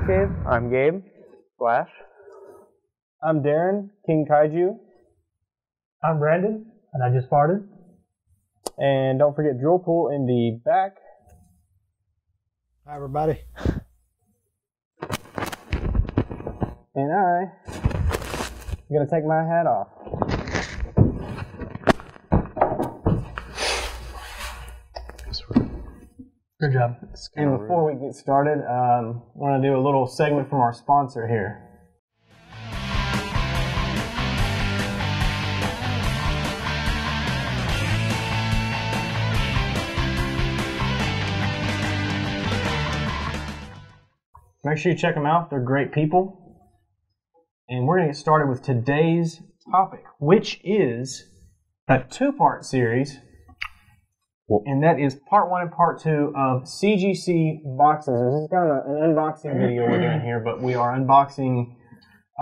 Gabe Cave. I'm Gabe. Flash. I'm Darren, King Kaiju. I'm Brandon, and I just farted. And don't forget drill pool in the back. Hi, everybody. And I am gonna take my hat off. Good job. And before we get started, um, I want to do a little segment from our sponsor here. Make sure you check them out. They're great people. And we're going to get started with today's topic, which is a two part series. And that is part one and part two of CGC boxes. This is kind of an unboxing video we're doing here, but we are unboxing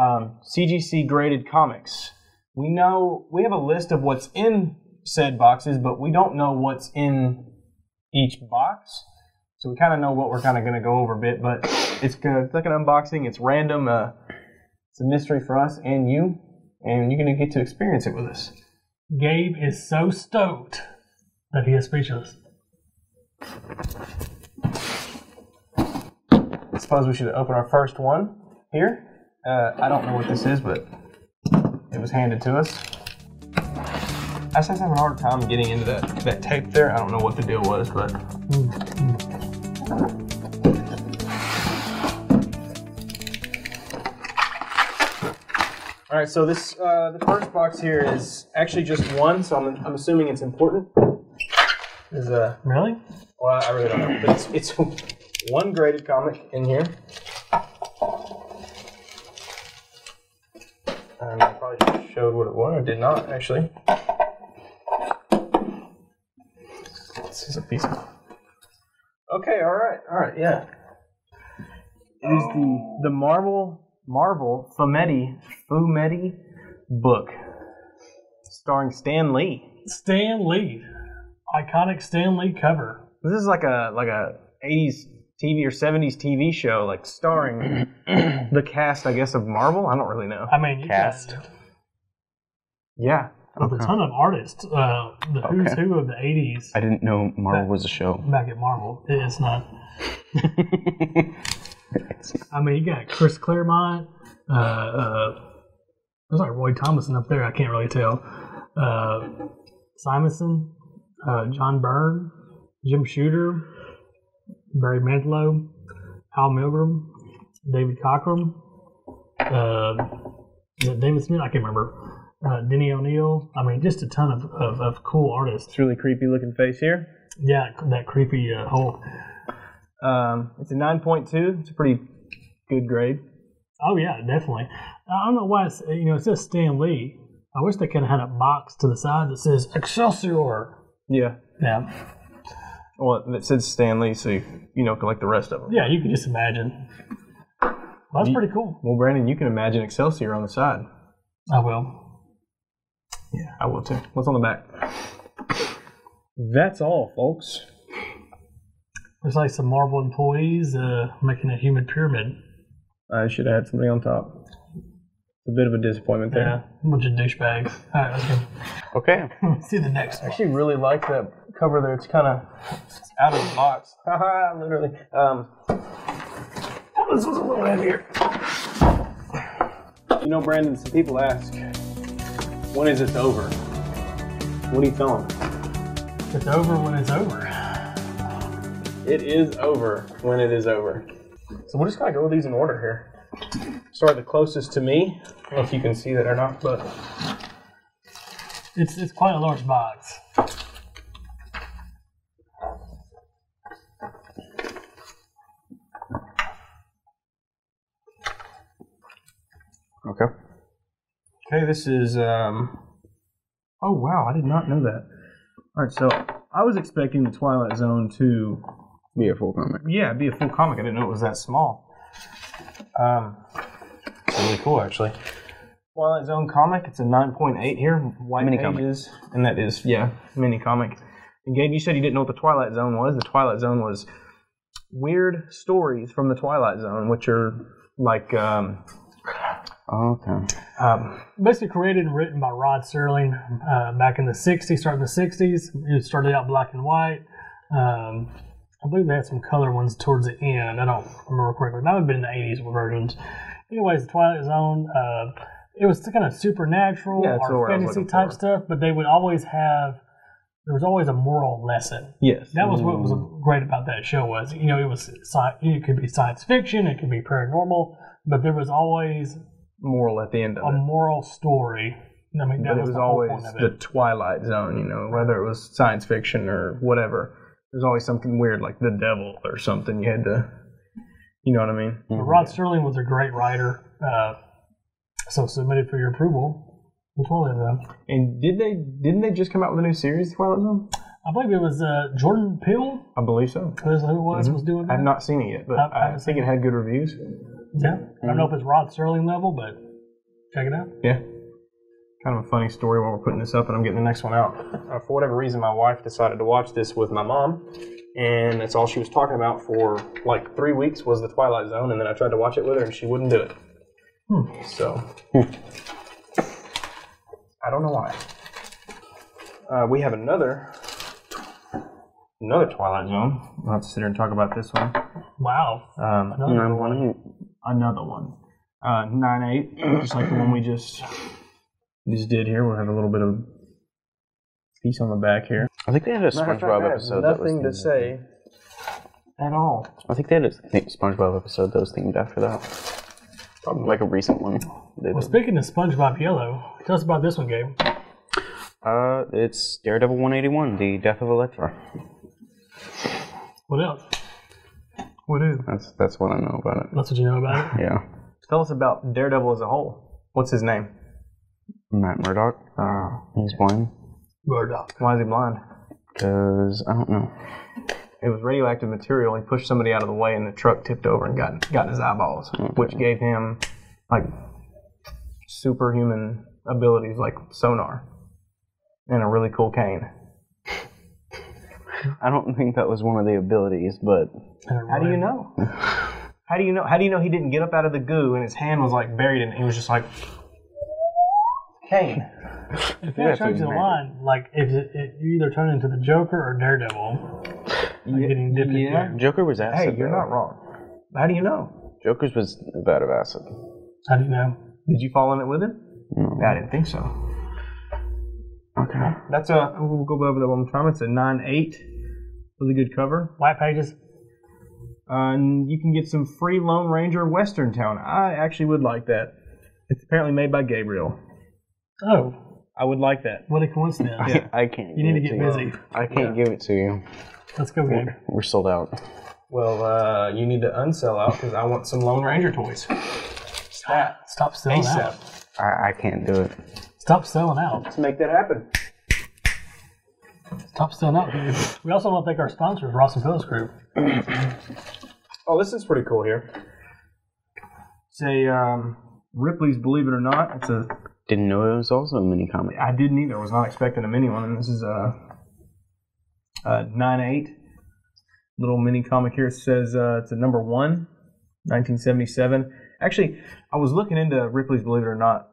um, CGC graded comics. We know we have a list of what's in said boxes, but we don't know what's in each box. So we kind of know what we're kind of going to go over a bit, but it's good. It's like an unboxing. It's random. Uh, it's a mystery for us and you, and you're going to get to experience it with us. Gabe is so stoked that he is speechless. I suppose we should open our first one here. Uh, I don't know what this is, but it was handed to us. I was having a hard time getting into that, that tape there. I don't know what the deal was, but All right, so this uh, the first box here is actually just one, so I'm, I'm assuming it's important. Is a Really? well, I really don't know, but it's, it's one graded comic in here. Um, I probably have showed what it was. I did not actually. This is a piece of. Okay, all right, all right, yeah. It is the the Marvel Marvel Fumetti Fumetti book, starring Stan Lee. Stan Lee. Iconic Stan Lee cover. This is like a like a 80s TV or 70s TV show, like starring the cast, I guess, of Marvel. I don't really know. I mean, you Cast. got Yeah. with a ton of artists. Uh, the who's who of the 80s I didn't know Marvel was a show. back at Marvel. It's not. I mean, you got Chris Claremont. Uh, uh, there's like Roy Thomason up there. I can't really tell. Uh, Simonson, uh, John Byrne, Jim Shooter, Barry Manilow, Al Milgrom, David Cockrum, uh, David Smith? I can't remember. Uh, Denny O'Neil. I mean, just a ton of, of, of cool artists. It's really creepy looking face here. Yeah, that creepy uh, Hulk. Um, it's a 9.2. It's a pretty good grade. Oh yeah, definitely. I don't know why it's you know it says Stan Lee. I wish they could have had a box to the side that says Excelsior. Yeah. Yeah, Well, it said Stan Lee, so you, you know, like the rest of them. yeah, you can just imagine. Well, that's You- pretty cool. Well, Brandon, you can imagine Excelsior on the side. I will. Yeah, I will too. What's on the back? That's all, folks. Looks like some Marvel employees uh, making a human pyramid. I should have had somebody on top. It's a bit of a disappointment Yeah, there. a bunch of douchebags. All right, let's go. Okay. See the next I one. actually really like that cover there. It's kind of out of the box. Haha, literally. Um, this was a little heavier. You know, Brandon, some people ask, when is this over? What are you telling them? It's over when it's over. It is over when it is over. So we're just gonna go with these in order here. Start the closest to me. I don't know if you can see that or not, but It's it's quite a large box. Okay. okay, this is um. Oh wow, I did not know that. All right, so I was expecting the Twilight Zone to Be a full comic. Yeah, be a full comic. I didn't know it was that small. Um, really cool, actually. Twilight Zone comic. It's a 9.8 here, white Mini comic. pages, and that is yeah, mini comic. And Gabe, you said you didn't know what the Twilight Zone was. The Twilight Zone was weird stories from the Twilight Zone, which are like um, Okay. um, Basically created and written by Rod Serling uh, back in the 60s, starting in the 60s. It started out black and white. Um, I believe they had some color ones towards the end. I don't remember correctly. That would have been the 80s versions. Anyways, the Twilight Zone, uh, it was kind of supernatural Yeah, or word I was fantasy type for. stuff, but they would always have, there was always a moral lesson. yes, That was what was great about that show was, you know, it was, sci- it could be science fiction, it could be paranormal, but there was always moral at the end of it. a it. moral story. I mean, that But it was, was always the. Twilight Zone, you know, whether it was science fiction or whatever. There's always something weird like the devil or something. You had to, you know what I mean? But Rod Sterling was a great writer, uh, so submitted for your approval. The Twilight Zone. And did they didn't they just come out with a new series, Twilight Zone? I believe it was uh, Jordan Peele. I believe so. Who it was was doing I've not seen it yet, but I- I I, think it had good reviews. yeah, I don't know if it's Rod Sterling level, but check it out. Yeah. Kind of a funny story while we're putting this up, and I'm getting the next one out. Uh, for whatever reason, my wife decided to watch this with my mom, and that's all she was talking about for like three weeks was the Twilight Zone, and then I tried to watch it with her, and she wouldn't do it. So, I don't know why. Uh, we have another another Twilight Zone. We'll have to sit here and talk about this one. Wow, Um, Another Nine one. one eight. another one. Uh, nine eight, just like the one we just just did here. We'll have a little bit of piece on the back here. I think they had a Matter fact, SpongeBob I have episode. that was nothing to say at all. I think they had a th- SpongeBob episode that was themed after that. Like a recent one. They Well, did. speaking of SpongeBob Yellow, tell us about this one, Gabe. Uh, it's Daredevil 181, The Death of Elektra. What else? What is? That's that's what I know about it. That's what you know about it. Yeah. Tell us about Daredevil as a whole. What's his name? Matt Murdock. Uh, he's blind. Murdock. Why is he blind? Because I don't know. It was radioactive material. He pushed somebody out of the way, and the truck tipped over and got got in his eyeballs, which gave him like superhuman abilities, like sonar, and a really cool cane. I don't think that was one of the abilities, but How do you know? How do you know? How do you know he didn't get up out of the goo and his hand was like buried in it? He was just like cane. If You that have to the line, like if it, it, you either turn into the Joker or Daredevil, like getting dipped in yeah. there. Joker was acid. Hey, you're though. not wrong. How do you know? Joker's was a bit of acid. How do you know? Did you fall in it with him? No. I didn't think so. Okay. That's a. We'll go over that one more time. It's a nine eight. Really good cover. White pages. Uh, and you can get some free Lone Ranger Western Town. I actually would like that. It's apparently made by Gabriel. Oh, I would like that. what a coincidence. Yeah. I can't. You need give to get you. busy. I can't give it to you. Let's go, Gabe. We're sold out. Well, uh, you need to unsell out because I want some Lone Ranger toys. Stop. Stop selling ASAP. out. I, I can't do it. Stop selling out. Let's make that happen. Stop selling out, dude. We also want to thank our sponsors, Rosson Phillips Group. Oh, this is pretty cool here. It's a um, Ripley's Believe It or Not. It's a. Didn't know it was also a mini comic. I didn't either. Was not expecting a mini one, and this is a, a nine eight little mini comic here. It says uh, it's a number one, 1977. Actually, I was looking into Ripley's Believe It or Not,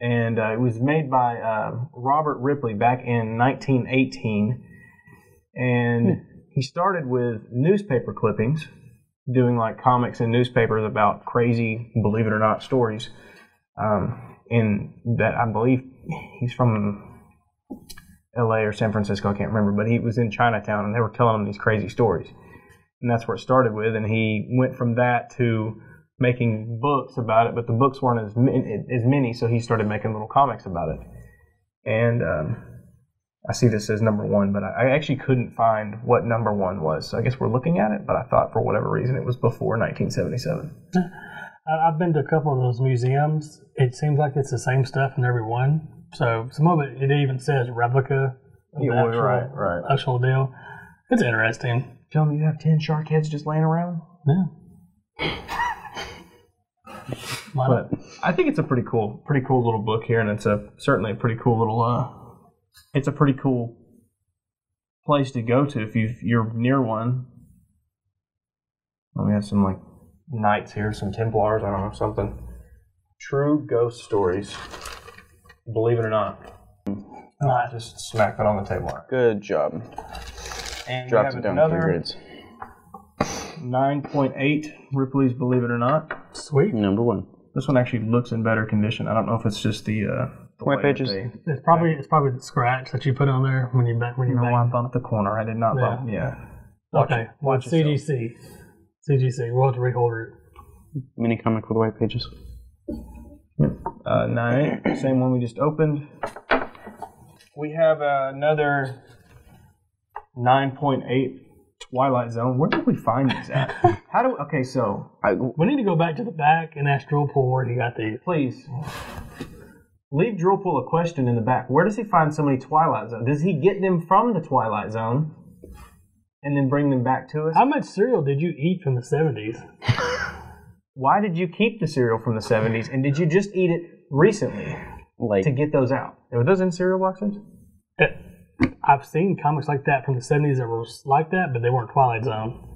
and uh, it was made by uh, Robert Ripley back in 1918, and he started with newspaper clippings, doing like comics and newspapers about crazy, believe it or not, stories. Um, and that I believe he's from L.A. or San Francisco, I can't remember, but he was in Chinatown, and they were telling him these crazy stories, and that's where it started with. And he went from that to making books about it, but the books weren't as as many, so he started making little comics about it. And um, I see this as number one, but I actually couldn't find what number one was. So I guess we're looking at it, but I thought for whatever reason it was before 1977. I've been to a couple of those museums. It seems like it's the same stuff in every one. So some of it, it even says replica of Yeah, the actual, right, right. actual deal. It's interesting. Tell me you have 10 shark heads just laying around? Yeah. But I think it's a pretty cool, pretty cool little book here, and it's a certainly a pretty cool little. Uh, it's a pretty cool place to go to if you you're near one. Let me have some like knights here, some Templars, I don't know, something. True ghost stories. Believe it or not. I just smack that on the table. Good job. And we Drops it down a few grades. 9.8 Ripley's Believe It or Not. Sweet. Number one. This one actually looks in better condition. I don't know if it's just the, uh, the White pages. they- It's probably it's probably the scratch that you put on there when you back when you No, bang. I bumped the corner. I did not Yeah. bump. Yeah. Watch okay, it. Watch well, CGC, CGC. We'll have to reorder it. Mini comic with white pages. Uh, nine eight, same one we just opened. We have uh, another 9.8 Twilight Zone. Where did we find these at? How do? Okay, so I, We need to go back to the back and ask Drill Pool where he got these. please leave Drillpool a question in the back. Where does he find so many Twilight Zone? Does he get them from the Twilight Zone and then bring them back to us? How much cereal did you eat from the seventies? Why did you keep the cereal from the 70s and did you just eat it recently like, to get those out? Were those in cereal boxes? Uh, I've seen comics like that from the seventies that were like that, but they weren't Twilight Zone.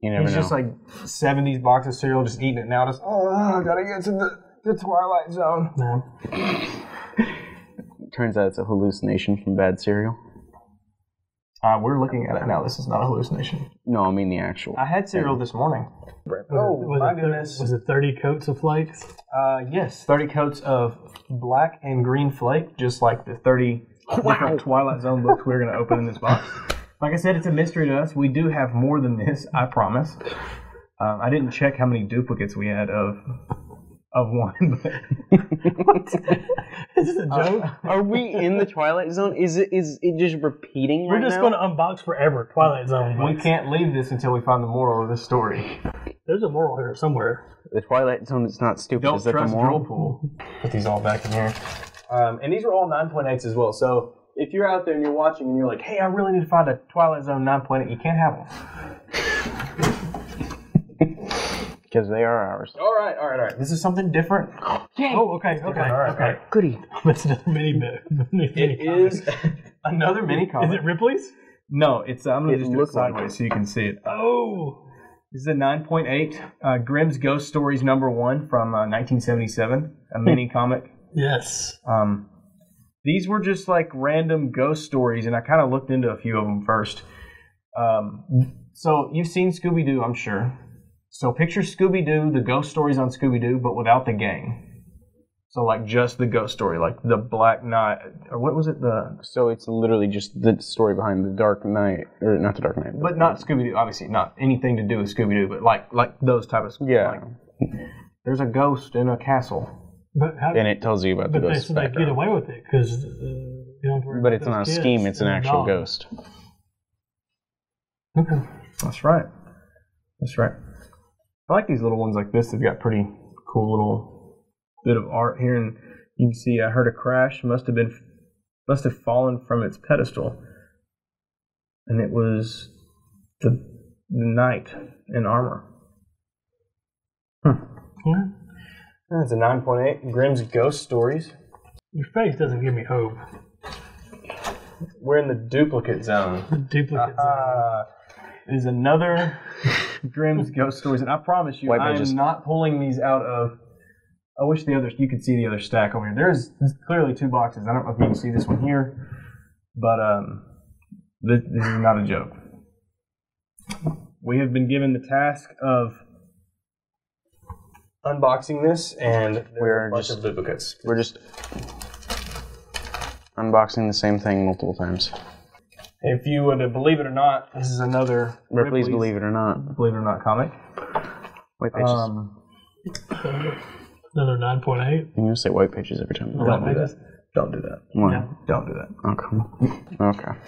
you never He's know. just like 70s box of cereal, just eating it now. Just, oh, ah, I gotta get to the, the Twilight Zone. No. Turns out it's a hallucination from bad cereal. Uh, we're looking at it now. This is not a hallucination. No, I mean the actual. I had cereal this morning. Oh, was my it, goodness. Was it thirty coats of flakes? Uh, yes, 30 coats of black and green flake, just like the 30 different Twilight Zone books we're going to open in this box. Like I said, it's a mystery to us. We do have more than this, I promise. Um, I didn't check how many duplicates we had of of one, but Is this a joke? Are we in the Twilight Zone? Is it is it just repeating We're right just now? going to unbox forever Twilight Zone. we can't leave this until we find the moral of this story. There's a moral here somewhere. The Twilight Zone is not stupid. Don't is that trust the moral? Pool. Put these all back in here. Um, and these are all 9.8s as well. So if you're out there and you're watching and you're like, hey, I really need to find a Twilight Zone 9.8, you can't have them. Because they are ours. All right, all right, all right. This is something different. Oh, okay, okay, All right, okay. all right. Goody. It's another mini bit. mini It comic. is another mini comic. Is it Ripley's? No, it's I'm gonna It just do it looked like sideways so you can see it. Oh, This is a 9.8 uh, Grimm's Ghost Stories number one from uh, 1977, a mini comic. yes. Um, these were just like random ghost stories, and I kind of looked into a few of them first. Um, so you've seen Scooby Doo, I'm sure. So picture Scooby Doo, the ghost stories on Scooby Doo, but without the gang. So like just the ghost story, like the Black Knight, or what was it? The So it's literally just the story behind the Dark Knight, or not the Dark Knight, but not Scooby Doo, obviously not anything to do with Scooby Doo, but like like those type of yeah. like, there's a ghost in a castle. But how? and it tells you about the but they ghost said they get away with it because uh, you don't worry But about it's not a those scheme; it's an actual dog. ghost. Okay. That's right. That's right. I like these little ones like this. They've got pretty cool little bit of art here, and you can see I heard a crash. Must have been, must have fallen from its pedestal, and it was the, the knight in armor. Yeah. That's a nine point eight. Grimm's Ghost Stories. Your face doesn't give me hope. We're in the duplicate zone. The duplicate. zone. Uh, is another Grimm's Ghost Stories, and I promise you, White I am not pulling these out of. I wish the other you could see the other stack over here. There's clearly two boxes. I don't know if you can see this one here, but um, this, this is not a joke. We have been given the task of unboxing this, and We're bunch just- of duplicates. We're just unboxing the same thing multiple times. If you would believe it or not, this is another Ripley's Believe It or Not. believe it or not comic. White pages. Um, Another nine point eight. I'm gonna say white pages every time. don't do that. Don't do that. Why? Don't do that. Okay. Okay.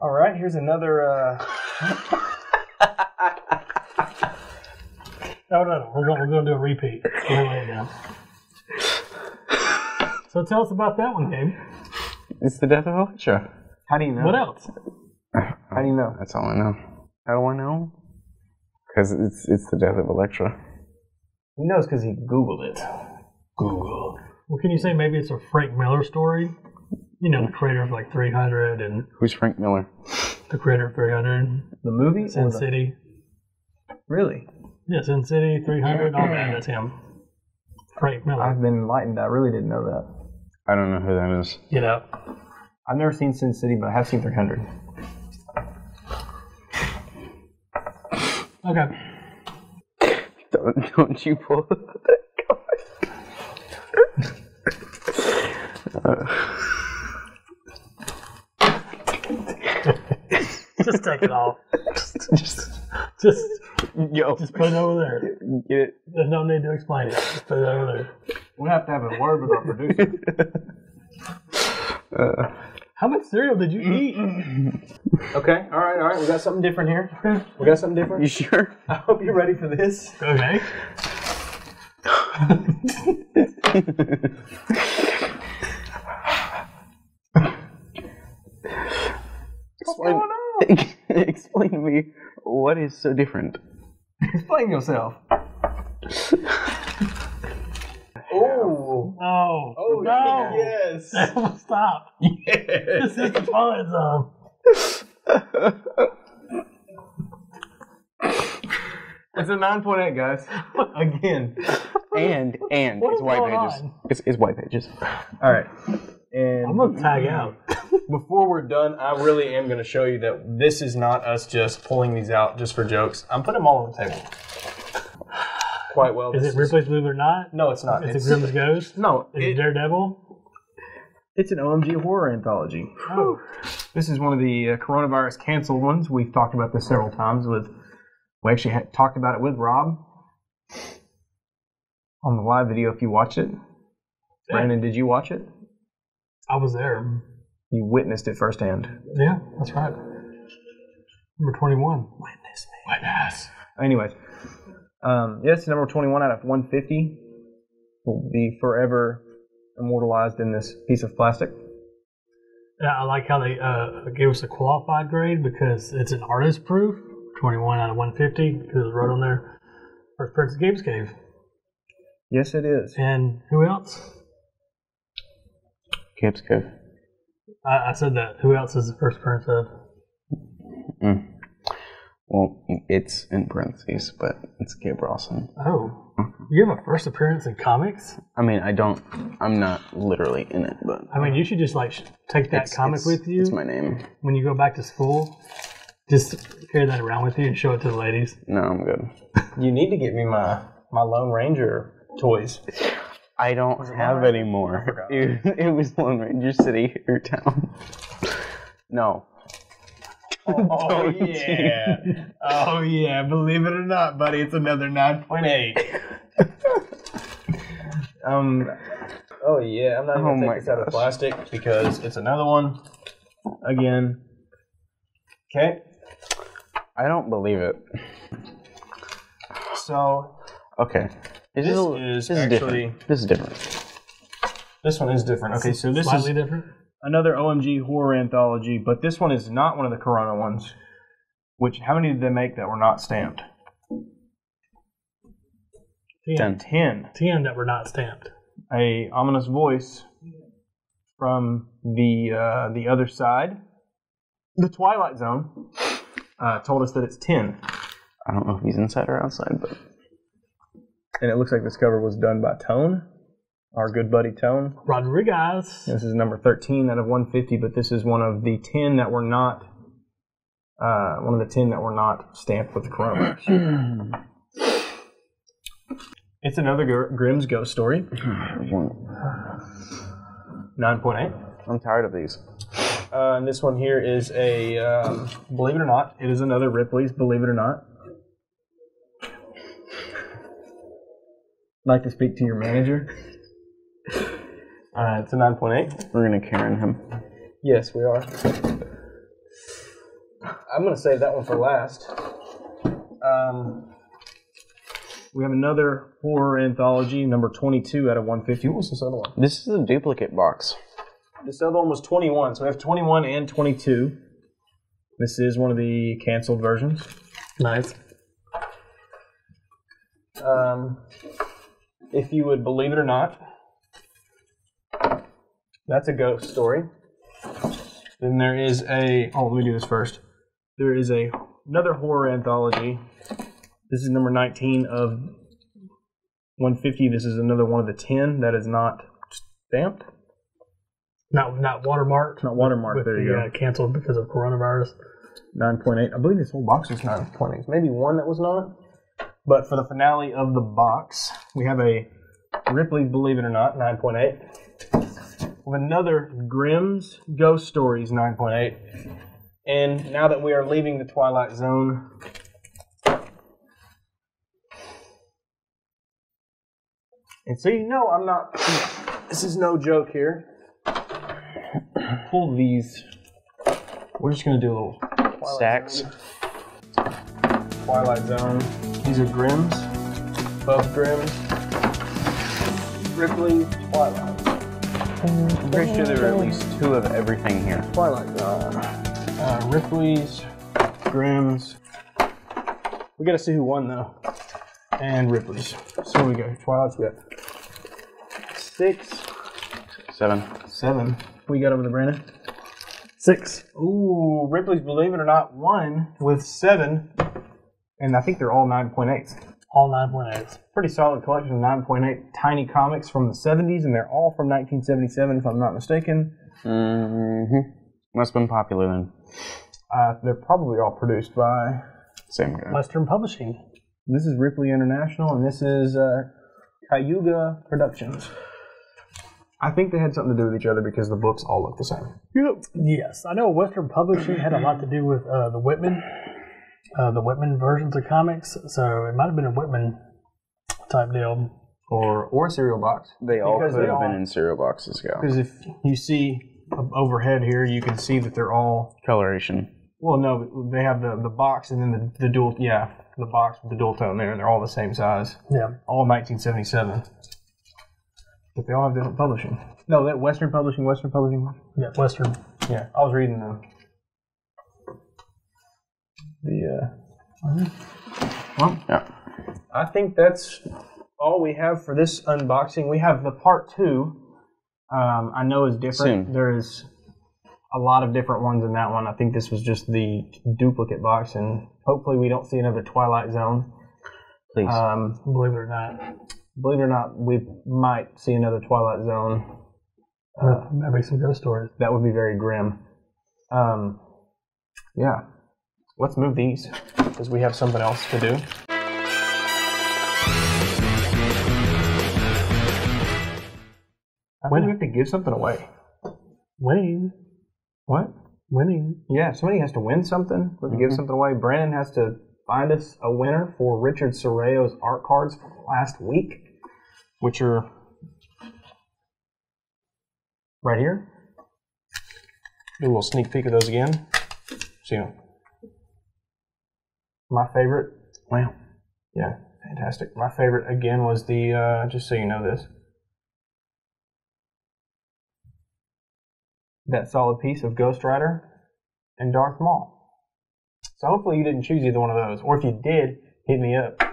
All right, here's another. Uh, No, no, no. We're gonna, We're going to do a repeat. We're gonna lay it down. So tell us about that one, Gabe. It's the death of Elektra. How do you know? What else? How do you know? That's all I know. How do I know? Because it's it's the death of Elektra. He knows because he Googled it. Google. Well, can you say maybe it's a Frank Miller story? You know, the creator of like 300 and Who's Frank Miller? the creator of 300, The movie? Sin or the- City. Really? Yeah, Sin City, 300, all that. That's him. Frank Miller. I've been enlightened. I really didn't know that. I don't know who that is. Get out. I've never seen Sin City, but I have seen 300. Okay. Don't, don't you pull that card. Just take it off. Just, Just, yo, just put it over there. get it. There's no need to explain it. Just put it over there. We have to have a word with our producer. Uh, How much cereal did you eat? okay, all right, all right. We got something different here. We got something different. you sure? I hope you're ready for this. Okay. Explain, explain to me what is so different. Explain yourself. Oh. No. Oh, no. yes. Stop. yes. This is the fun zone. It's a 9.8, guys. Again. And and What it's white going pages. on? It's, it's white pages. All right. And I'm gonna tag out. before we're done, I really am going to show you that this is not us just pulling these out just for jokes. I'm putting them all on the table. Quite well. Is This it Ripley's Believe It or Not? No, it's not. Is It's, it Grimm's Ghost? no, Is it it, Daredevil? it's an OMG horror anthology. Oh. This is one of the uh, coronavirus canceled ones. We've talked about this several times. With we actually had, talked about it with Rob on the live video. If you watched it, Brandon, did you watch it? I was there. You witnessed it firsthand. Yeah, that's right. Number 21. Witness me. Witness. Anyways, um, yes, number 21 out of 150 will be forever immortalized in this piece of plastic. Yeah, I like how they uh, gave us a qualified grade because it's an artist proof. 21 out of 150 because it was wrote on there. First Prince of Gabe's Cave. Yes, it is. And who else? Gabe's Cave. I, I said that. Who else is the first Prince of? Mm. Well, it's in parentheses, but it's Gabe Rosson. Oh. You have a first appearance in comics? I mean, I don't. I'm not literally in it, but I mean, you should just like sh- take that it's- comic it's- with you It's my name. when you go back to school. Just carry that around with you and show it to the ladies. No, I'm good. You need to get me my my Lone Ranger toys. I don't have any more. It, it was Lone Ranger City or town. No. Oh yeah, oh yeah. Believe it or not, buddy, it's another nine point eight. um. Oh yeah, I'm not Oh gonna my take this out of gosh. plastic because it's another one. Again. Okay. I don't believe it. So Okay. This, This is this is actually- different. This is different. this one is different. Okay, so this Slightly is different. Another OMG horror anthology, but this one is not one of the Corona ones. Which how many did they make that were not stamped? 10. Ten. Ten. that were not stamped. A ominous voice from the uh, the other side, the Twilight Zone, uh, told us that it's ten, I don't know if he's inside or outside, but and it looks like this cover was done by Tone, our good buddy Tone. Rodriguez. This is number 13 out of 150, but this is one of the 10 that were not, uh, one of the 10 that were not stamped with the coronavirus. it's another Gr- Grimm's ghost story, 9.8. I'm tired of these. Uh, and this one here is a, um, believe it or not, it is another Ripley's, believe it or not. Like to speak to your manager. Uh, it's a 9.8. We're gonna Karen him. Yes, we are. I'm going to save that one for last. Um, we have another horror anthology, number 22 out of 150. What was this other one? This is a duplicate box. This other one was 21, so we have 21 and 22. This is one of the canceled versions. Nice. Um, if you would believe it or not, that's a ghost story. Then there is a. Oh, let me do this first. There is a another horror anthology This is number 19 of 150. This is another one of the 10 that is not stamped. Not not watermarked. Not watermarked. There you the, go. Uh, canceled because of coronavirus. 9.8. I believe this whole box is 9.8. Maybe one that was not. But for the finale of the box, we have a Ripley's Believe It or Not 9.8. With another Grimm's Ghost Stories 9.8. And now that we are leaving the Twilight Zone, and so you know I'm not, this is no joke here. Pull these. We're just going to do a little Stacks. Twilight Zone. These are Grimm's. Both Grimm's. Ripley, Twilight. I'm pretty sure there are at least two of everything here. Twilight Zone. Uh, Ripley's, Grimm's. We gotta see who won though. And Ripley's. So we go. Twilight's we got six, Seven. seven. We got over the Brandon. Six. Ooh, Ripley's Believe It or Not won with seven. And I think they're all 9.8s. All nine point eights. pretty solid collection of 9.8 tiny comics from the 70s, and they're all from 1977, if I'm not mistaken. Mm-hmm. Must have been popular then. Uh, they're probably all produced by. Same guy. Western Publishing. This is Ripley International, and this is uh, Cayuga Productions. I think they had something to do with each other because the books all look the same. Yep. Yes, I know Western Publishing had a lot to do with uh, the Whitman, uh, the Whitman versions of comics. So it might have been a Whitman type deal. Or or a cereal box. They all Because could they have been in cereal boxes. Go. Because if you see overhead here, you can see that they're all Coloration. Well, no, they have the, the box and then the, the dual, yeah, the box with the dual tone there, and they're all the same size. Yeah. All 1977. But they all have different publishing. No, that Western Publishing, Western Publishing. Yeah, Western. Yeah, I was reading the the. Uh, well, Yeah. I think that's all we have for this unboxing. We have the part two. Um, I know is different. Soon. There is a lot of different ones in that one. I think this was just the duplicate box, and hopefully we don't see another Twilight Zone. Please. Um, Believe it or not, believe it or not, we might see another Twilight Zone. uh, maybe some ghost stories. That would be very grim. Um, yeah. Let's move these because we have something else to do. I think When- we have to give something away. Winning, What? winning. Yeah, somebody has to win something. We have to give mm-hmm. something away. Brandon has to find us a winner for Richard Sorreo's art cards from last week, which are right here. Do a little sneak peek of those again. See them. My favorite, wow. yeah, fantastic. My favorite again was the, uh, just so you know this, that solid piece of Ghost Rider and Darth Maul. So hopefully you didn't choose either one of those, or if you did, hit me up.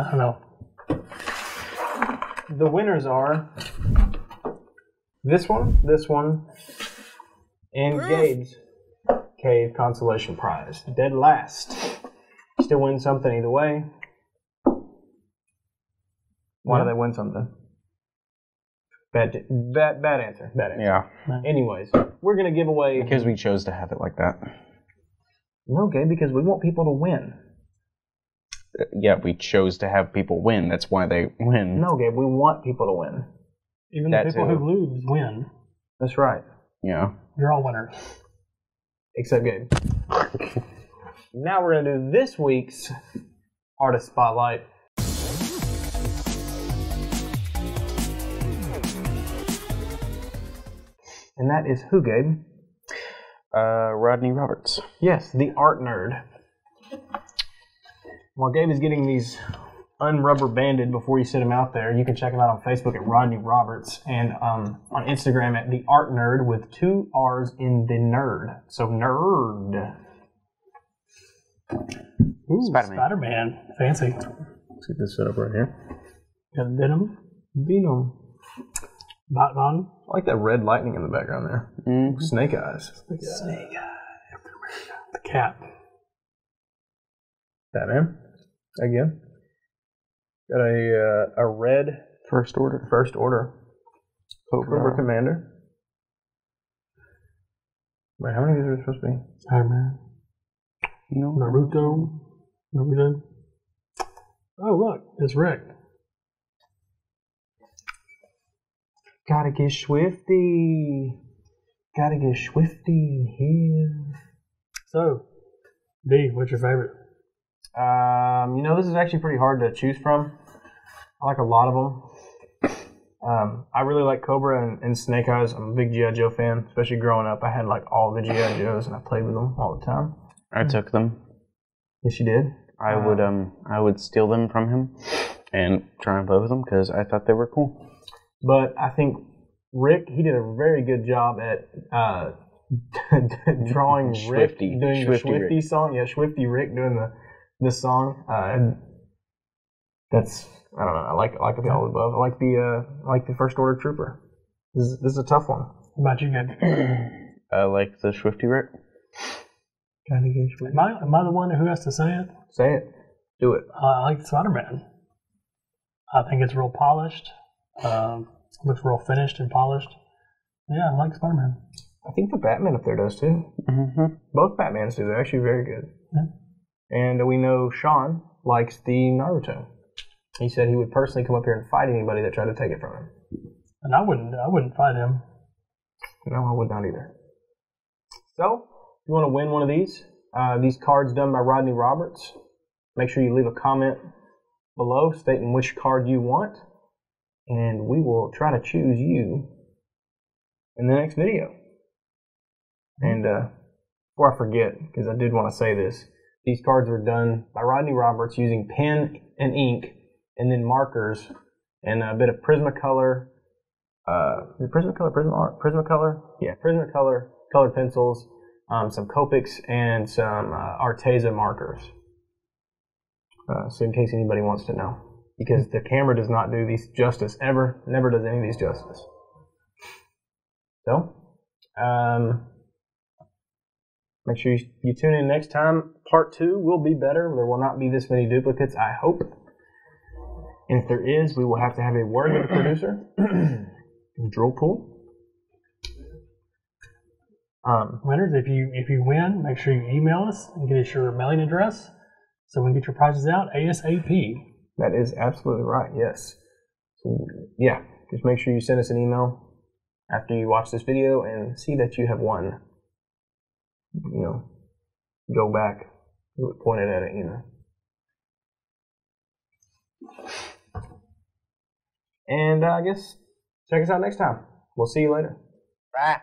I don't know. The winners are this one, this one, and mm. Gabe's Cave Consolation Prize. Dead last. Still win something either way. Why Yeah. do they win something? Bad, bad, bad answer. Bad answer. Yeah. Anyways, we're gonna give away. Because we chose to have it like that. no, Gabe, because we want people to win. Yeah, we chose to have people win. That's why they win. No, Gabe, we want people to win. Even That the people too. who lose win. That's right. Yeah. You're all winners. except Gabe. now we're gonna do this week's artist spotlight. And that is who, Gabe? Uh, Rodney Roberts. Yes, the art nerd. While Gabe is getting these unrubber banded before you sit him out there, you can check him out on Facebook at Rodney Roberts and um, on Instagram at the Art Nerd with two R's in the nerd. So nerd. Ooh, Spider-Man. Spider-Man. Fancy. Let's get this set up right here. Got Venom. Venom. Batman. I like that red lightning in the background there. Mhm. Snake eyes. Snake The cat. Batman. Again. Got a uh, a red First order. first order. Cobra Commander. Wait, how many of these are there supposed to be? Spider-Man. No. Naruto. Naruto. Oh, look. It's Rick. Gotta get schwifty. Gotta get schwifty in here. So, D, what's your favorite? Um, you know, this is actually pretty hard to choose from. I like a lot of them. Um, I really like Cobra and, and Snake Eyes. I'm a big G.I. Joe fan, especially growing up. I had like all the G.I. Joes and I played with them all the time. I took them. Yes, you did. I Uh, would um I would steal them from him and try and play with them because I thought they were cool. But I think Rick, he did a very good job at uh, drawing Rick doing Schwifty the Schwifty Rick. song. Yeah, Schwifty Rick doing the this song. Uh, and that's I don't know. I like I like the all above. I like the uh, I like the First Order Trooper. This is, this is a tough one. What about you, Gabe? I like the Schwifty Rick. Gotta get Schwifty. Am I, am I the one who has to say it? Say it. Do it. Uh, I like Spider-Man. I think it's real polished. Um, looks real finished and polished. Yeah, I like Spider-Man. I think the Batman up there does too. Mm-hmm. Both Batmans do. They're actually very good. Yeah. And we know Sean likes the Naruto. He said he would personally come up here and fight anybody that tried to take it from him. And I wouldn't, I wouldn't fight him. No, I would not either. So, if you want to win one of these, uh, these cards done by Rodney Roberts, make sure you leave a comment below stating which card you want, and we will try to choose you in the next video. And uh, before I forget, because I did want to say this, these cards were done by Rodney Roberts using pen and ink, and then markers and a bit of Prismacolor uh, Prismacolor, Prisma, Prismacolor, yeah, Prismacolor colored pencils, um, some Copics, and some uh, Arteza markers. Uh, so in case anybody wants to know, because the camera does not do these justice ever, never does any of these justice. So, um, make sure you, you tune in next time. Part two will be better. There will not be this many duplicates, I hope. And if there is, we will have to have a word with the producer. Drill pool. Um, Winners, if you if you win, make sure you email us and get us your mailing address so we can get your prizes out ASAP. that is absolutely right. Yes. So, yeah. Just make sure you send us an email after you watch this video and see that you have won. You know, go back, point it at it. You know. And uh, I guess check us out next time. We'll see you later. Bye.